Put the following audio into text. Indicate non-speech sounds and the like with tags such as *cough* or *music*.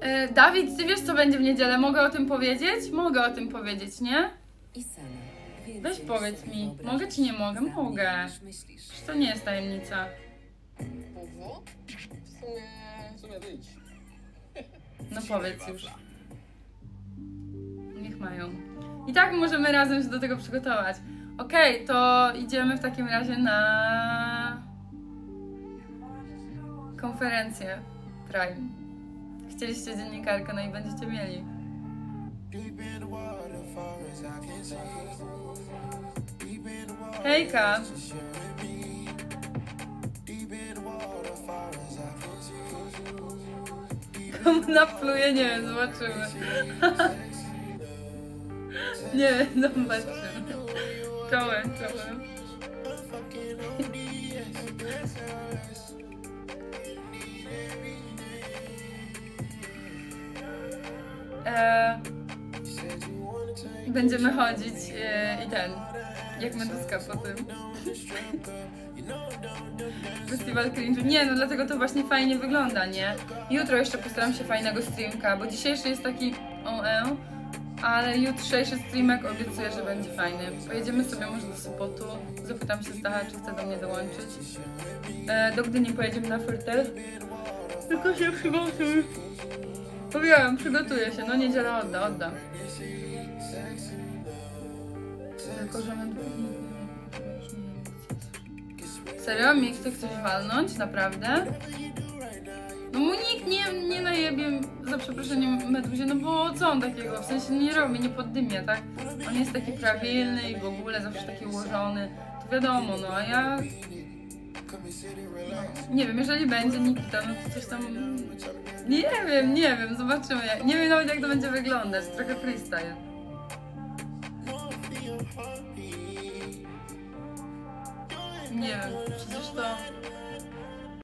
E, Dawid, ty wiesz co będzie w niedzielę? Mogę o tym powiedzieć? Mogę o tym powiedzieć, nie? Weź powiedz mi. Mogę czy nie mogę? Mogę. Czy to nie jest tajemnica? *laughs* No powiedz już. Niech mają. I tak możemy razem się do tego przygotować. Okej, to idziemy w takim razie na konferencję Prime. Chcieliście dziennikarkę, no i będziecie mieli. Hejka! Komu napluje? Nie wiem, zobaczymy. *laughs* Nie wiem, zobaczymy. Czołem, czołem. E, będziemy chodzić e, i ten, jak meduska po tym. *laughs* Festiwal cringe'u. Nie, no dlatego to właśnie fajnie wygląda, nie? Jutro jeszcze postaram się fajnego streamka, bo dzisiejszy jest taki OE, ale jutrzejszy streamek obiecuję, że będzie fajny. Pojedziemy sobie może do Sopotu, zapytam się Stacha, czy chce do mnie dołączyć. E, do Gdyni pojedziemy na Fortel. Tylko się przygotuj. Powiedziałam, przygotuję się, no niedziela odda, odda. Tylko, że my... Serio? Mi chce ktoś walnąć? Naprawdę? No mu nikt nie, nie najebie, za przeproszeniem, meduzie, no bo co on takiego? W sensie nie robi, nie poddymie, tak? On jest taki prawilny i w ogóle zawsze taki ułożony. To wiadomo, no a ja... Nie wiem, jeżeli będzie Nikita, no to coś tam... Nie wiem, nie wiem, zobaczymy. Nie wiem nawet jak to będzie wyglądać, trochę freestyle. Nie wiem, przecież to...